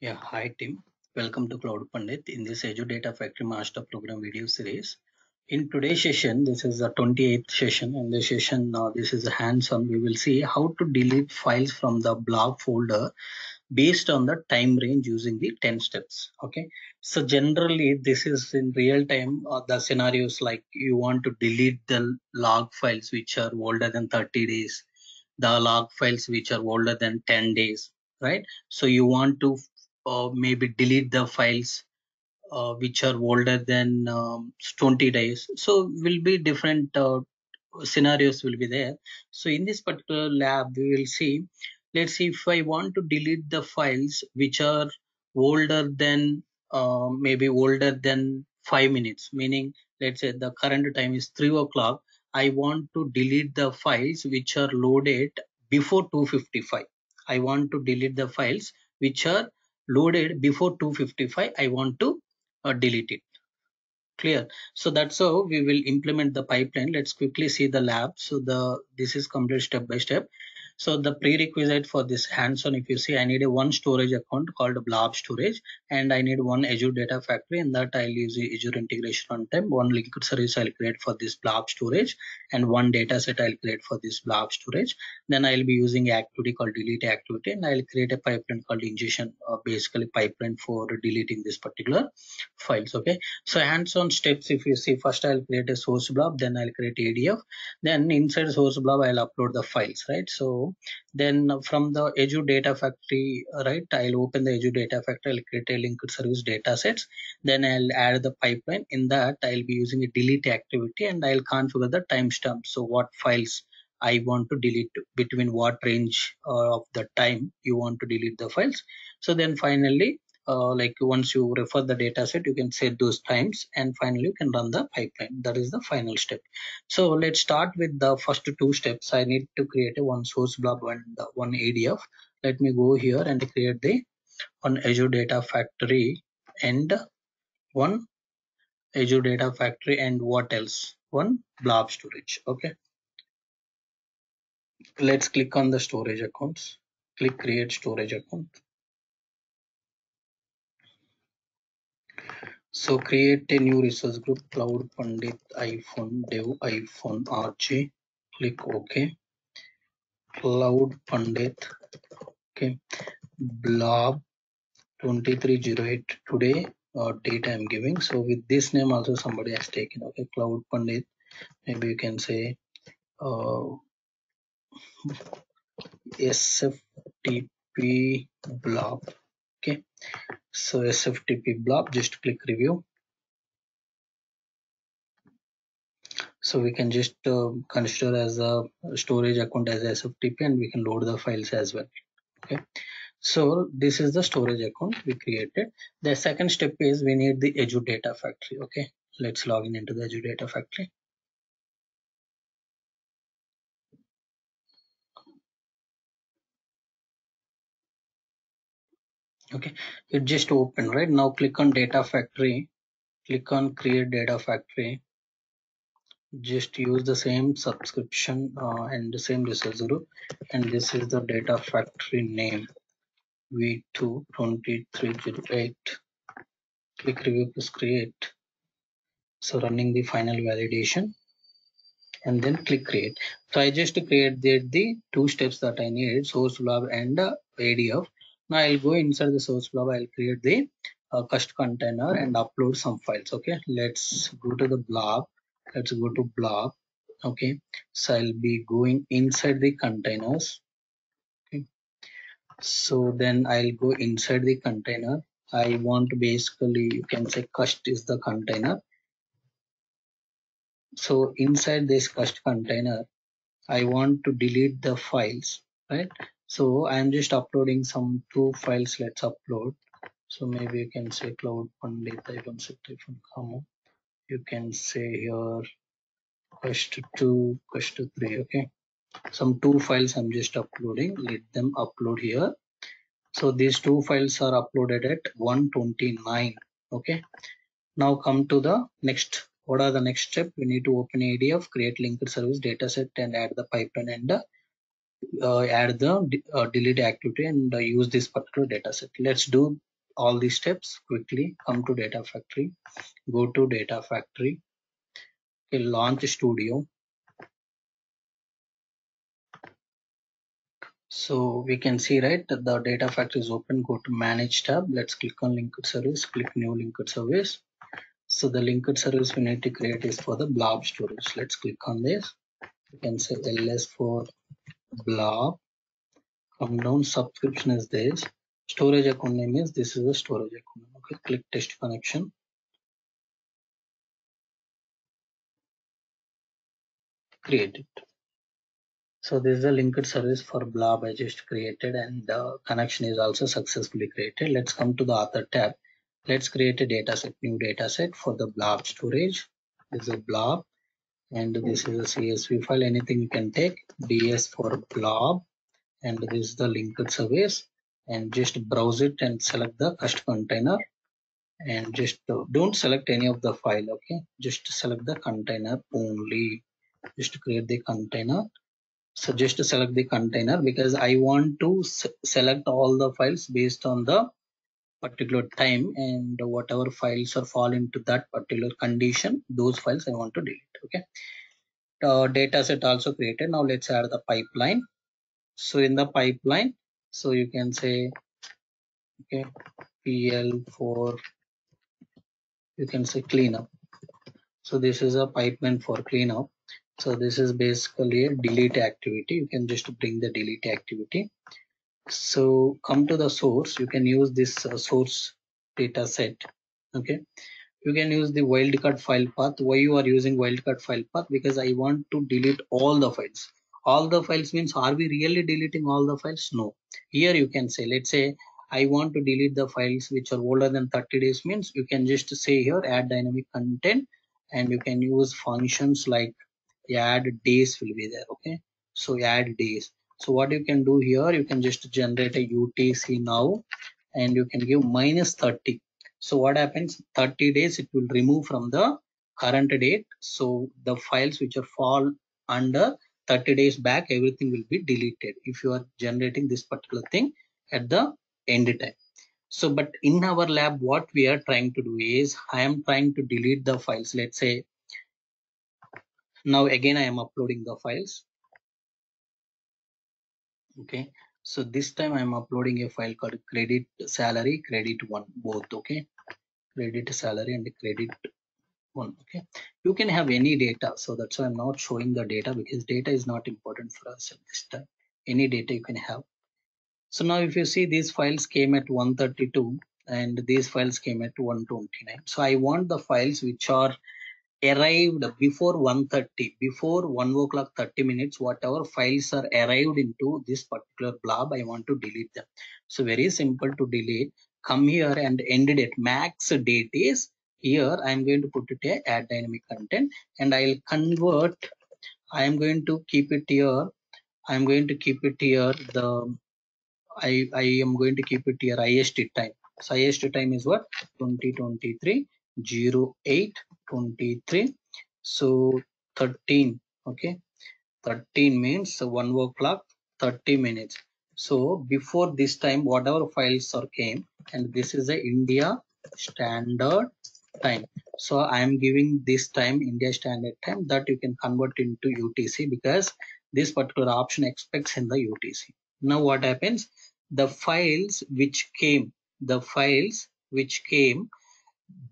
Yeah, hi team. Welcome to Cloud Pandith in this Azure Data Factory Master Program video series. In today's session, this is the 28th session. In this session, uh, this is a hands-on. We will see how to delete files from the blob folder based on the time range using the 10 steps. Okay. So generally, this is in real time. Uh, the scenarios like you want to delete the log files which are older than 30 days, the log files which are older than 10 days, right? So you want to uh, maybe delete the files uh, which are older than um, 20 days. So will be different uh, scenarios will be there. So in this particular lab we will see let's see if i want to delete the files which are older than uh, maybe older than five minutes meaning let's say the current time is three o'clock i want to delete the files which are loaded before 255 i want to delete the files which are loaded before 255 i want to uh, delete it. Clear? So that's how we will implement the pipeline. Let's quickly see the lab. So the this is complete step by step so the prerequisite for this hands-on, if you see, I need a one storage account called Blob Storage, and I need one Azure Data Factory, and that I'll use Azure Integration Runtime. One linked service I'll create for this Blob Storage, and one data set I'll create for this Blob Storage. Then I'll be using activity called delete activity, and I'll create a pipeline called ingestion, uh, basically pipeline for deleting this particular files. Okay, so hands-on steps, if you see, first I'll create a source blob, then I'll create ADF, then inside source blob I'll upload the files, right? So then from the Azure Data Factory, right, I'll open the Azure Data Factory, I'll create a linked service data sets. Then I'll add the pipeline. In that, I'll be using a delete activity and I'll configure the timestamp. So what files I want to delete between what range uh, of the time you want to delete the files. So then finally, uh, like once you refer the data set you can set those times and finally you can run the pipeline. That is the final step. So let's start with the first two steps. I need to create a one source blob and one adf let me go here and create the one azure data factory and one azure data factory and what else? One blob storage. Okay. Let's click on the storage accounts. Click create storage account So create a new resource group Cloud Pandith iPhone Dev iPhone RG. Click OK. Cloud Pandith. Okay. Blob 2308 today uh, date I'm giving. So with this name also somebody has taken. Okay. Cloud Pandith. Maybe you can say uh, SFTP blob. Okay. So SFTP blob. Just click review. so we can just uh, consider as a storage account as SFTP and we can load the files as well okay so this is the storage account we created the second step is we need the Azure data factory okay let's log in into the Azure data factory okay. It just open right? Now click on data factory. Click on create data factory. Just use the same subscription uh, and the same resource group and this is the data factory name. V2 2308 click review plus create. So running the final validation. And then click create. So i just created the two steps that i need source blob and uh, adf now i'll go inside the source blob. I'll create the uh, cust container and upload some files okay? Let's go to the blob. Let's go to blob okay? So i'll be going inside the containers okay? So then i'll go inside the container. I want basically you can say cust is the container. So inside this cust container i want to delete the files right so i'm just uploading some two files. Let's upload. So maybe you can say cloud pandith you can say here cust 2 cust 3 okay? Some two files i'm just uploading. Let them upload here. So these two files are uploaded at 129 okay? Now come to the next. What are the next step? We need to open adf create linked service dataset and add the pipeline and uh, add the uh, delete activity and uh, use this particular data set. let's do all these steps quickly. Come to data factory, go to data factory, okay, launch studio. So we can see right that the data factory is open. Go to manage tab. Let's click on linked service, click new linked service. So the linked service we need to create is for the blob storage. Let's click on this. You can say ls for blob. Come down subscription is this. Storage account name is this is the storage account. Okay, click test connection. Create it. So this is a linked service for blob I just created and the connection is also successfully created. Let's come to the author tab. Let's create a dataset, new dataset for the blob storage. This is a blob and this is a CSV file. Anything you can take. DS for blob. And this is the linked service. And just browse it and select the cust container. And just uh, don't select any of the file okay? Just select the container only. Just create the container. So just select the container because I want to select all the files based on the particular time and whatever files are fall into that particular condition those files I want to delete okay? Uh, data set also created. Now let's add the pipeline. So in the pipeline so you can say okay pl for you can say cleanup. So this is a pipeline for cleanup. So this is basically a delete activity. You can just bring the delete activity so come to the source. You can use this uh, source data set. Okay. You can use the wildcard file path. Why you are using wildcard file path? Because i want to delete all the files. All the files means are we really deleting all the files? No. Here you can say let's say i want to delete the files which are older than 30 days means you can just say here add dynamic content and you can use functions like add days will be there. Okay. So add days so what you can do here you can just generate a utc now and you can give minus 30 so what happens? 30 days it will remove from the current date. So the files which are fall under 30 days back everything will be deleted if you are generating this particular thing at the end time. So but in our lab what we are trying to do is i am trying to delete the files. Let's say now again i am uploading the files okay. So this time i'm uploading a file called credit salary credit one both okay? Credit salary and credit one okay? You can have any data. So that's why i'm not showing the data because data is not important for us at this time. Any data you can have. So now if you see these files came at 132 and these files came at 129 so i want the files which are arrived before 1.30 before 1 o'clock 30 minutes whatever files are arrived into this particular blob i want to delete them. So very simple to delete. Come here and end it max date is here. I am going to put it a add dynamic content and i'll convert. I am going to keep it here. I am going to keep it here. The i i am going to keep it here. Ist time. So ist time is what? 2023 08 23 so 13 okay? 13 means one o'clock 30 minutes. So before this time whatever files are came and this is the india standard time. So i am giving this time india standard time that you can convert into utc because this particular option expects in the utc now what happens? The files which came the files which came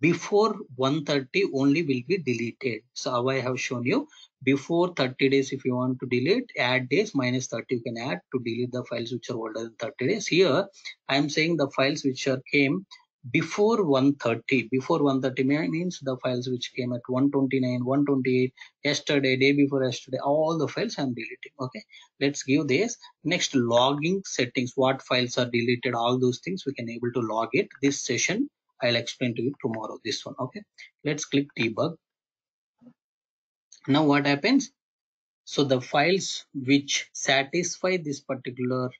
before 130 only will be deleted. So how i have shown you before 30 days if you want to delete add days minus 30 you can add to delete the files which are older than 30 days. Here i am saying the files which are came before 130 before 130 means the files which came at 129 128 yesterday day before yesterday all the files i'm deleting okay? Let's give this next logging settings. What files are deleted? All those things we can able to log it. This session I'll explain to you tomorrow this one okay? Let's click debug. Now what happens? So the files which satisfy this particular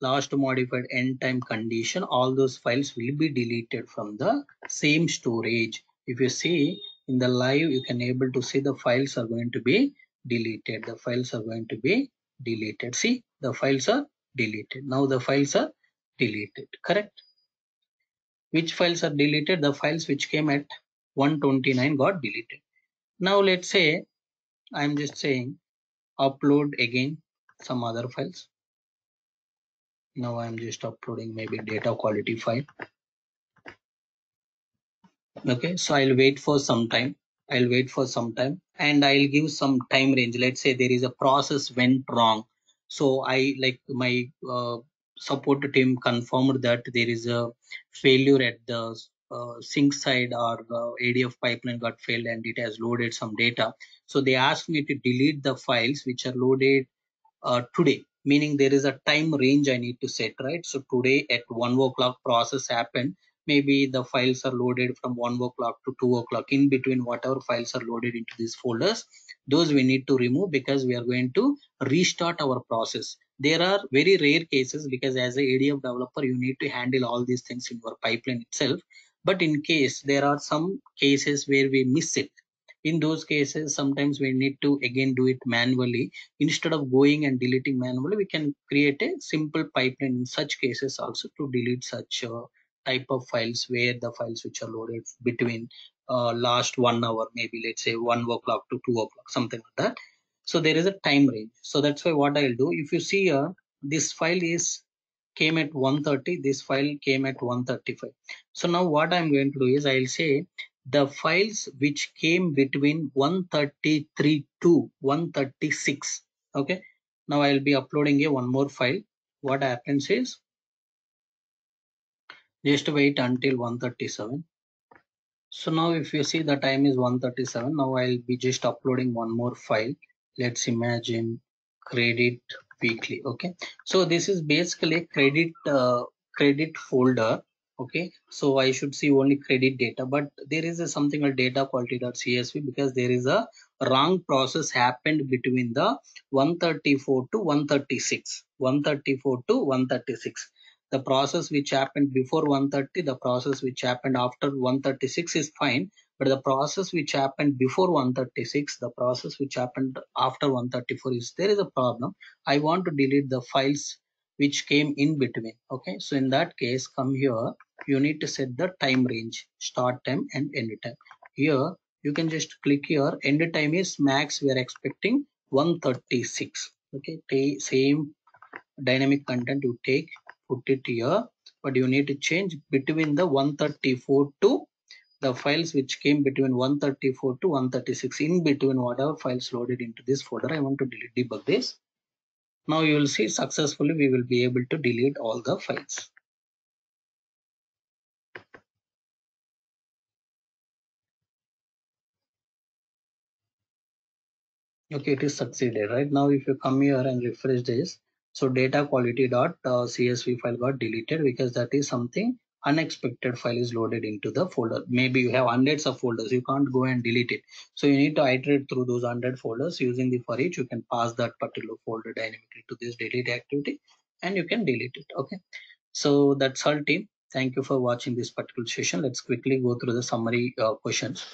last modified end time condition all those files will be deleted from the same storage. If you see in the live you can able to see the files are going to be deleted. The files are going to be deleted. See the files are deleted. Now the files are deleted correct which files are deleted the files which came at 129 got deleted. Now let's say i'm just saying upload again some other files. Now i'm just uploading maybe data quality file. Okay so i'll wait for some time. I'll wait for some time and i'll give some time range. Let's say there is a process went wrong. So i like my uh, support team confirmed that there is a failure at the uh, sink side or the adf pipeline got failed and it has loaded some data. So they asked me to delete the files which are loaded uh, today meaning there is a time range i need to set right? So today at one o'clock process happened. Maybe the files are loaded from 1 o'clock to 2 o'clock in between whatever files are loaded into these folders. Those we need to remove because we are going to restart our process there are very rare cases because as a adf developer you need to handle all these things in your pipeline itself. But in case there are some cases where we miss it in those cases sometimes we need to again do it manually. Instead of going and deleting manually we can create a simple pipeline in such cases also to delete such uh, type of files where the files which are loaded between uh, last one hour maybe let's say one o'clock to two o'clock something like that so there is a time range. So that's why what i'll do if you see here this file is came at 130 this file came at 135 so now what i'm going to do is i'll say the files which came between 133 to 136 okay? Now i'll be uploading a one more file. What happens is just wait until 137 so now if you see the time is 137 now i'll be just uploading one more file let's imagine credit weekly okay? So this is basically credit uh, credit folder okay? So i should see only credit data but there is a something called data quality.csv because there is a wrong process happened between the 134 to 136 134 to 136 the process which happened before 130 the process which happened after 136 is fine but the process which happened before 136 the process which happened after 134 is there is a problem. I want to delete the files which came in between. Okay? So in that case come here. You need to set the time range start time and end time. Here you can just click here. End time is max. We are expecting 136 okay? Same dynamic content you take put it here. But you need to change between the 134 to the files which came between 134 to 136 in between whatever files loaded into this folder i want to delete debug this now you will see successfully we will be able to delete all the files. Okay, it is succeeded, right? Now if you come here and refresh this, so data quality dot uh, csv file got deleted because that is something unexpected file is loaded into the folder. Maybe you have hundreds of folders, you can't go and delete it. So you need to iterate through those hundred folders using the for each, you can pass that particular folder dynamically to this delete activity and you can delete it. Okay. So that's all team. Thank you for watching this particular session. Let's quickly go through the summary uh, questions.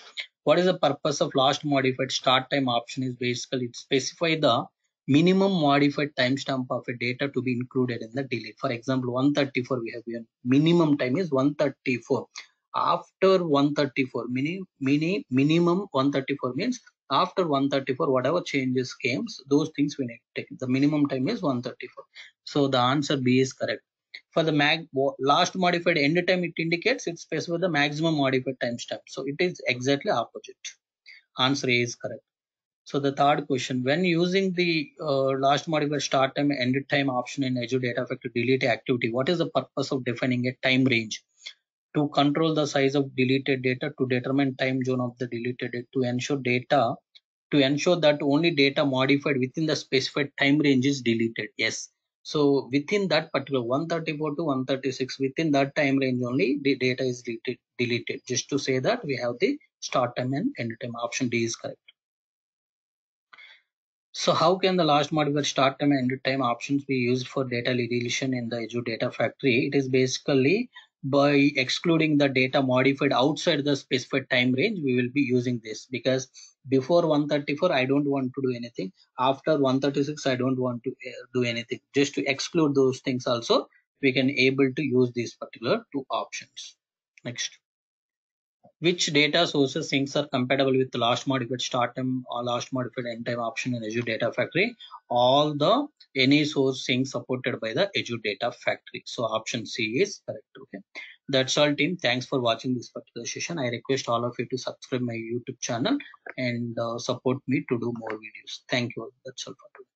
What is the purpose of last modified start time option is basically it specify the minimum modified timestamp of a data to be included in the delete. For example, 134 we have here minimum time is 134. After 134, mini, mini, minimum 134 means after 134 whatever changes came those things we need to take. The minimum time is 134 so the answer b is correct. For the mag last modified end time it indicates it specifies the maximum modified timestamp. So it is exactly opposite. Answer a is correct so the third question, when using the uh, last modifier start time and end time option in Azure Data Factory delete activity, what is the purpose of defining a time range? To control the size of deleted data, to determine time zone of the deleted data, to ensure data, to ensure that only data modified within the specified time range is deleted. Yes. So within that particular 134 to 136, within that time range only the data is deleted. deleted. Just to say that we have the start time and end time option D is correct. So how can the last modifier start time and end time options be used for data deletion in the Azure Data Factory? It is basically by excluding the data modified outside the specified time range, we will be using this because before 134, I don't want to do anything. After 136, I don't want to uh, do anything. Just to exclude those things also, we can able to use these particular two options. Next. Which data sources sinks are compatible with the last modified start time or last modified end time option in Azure Data Factory? All the any source sink supported by the Azure Data Factory. So option C is correct. Okay. That's all team. Thanks for watching this particular session. I request all of you to subscribe my YouTube channel and uh, support me to do more videos. Thank you. That's all for today.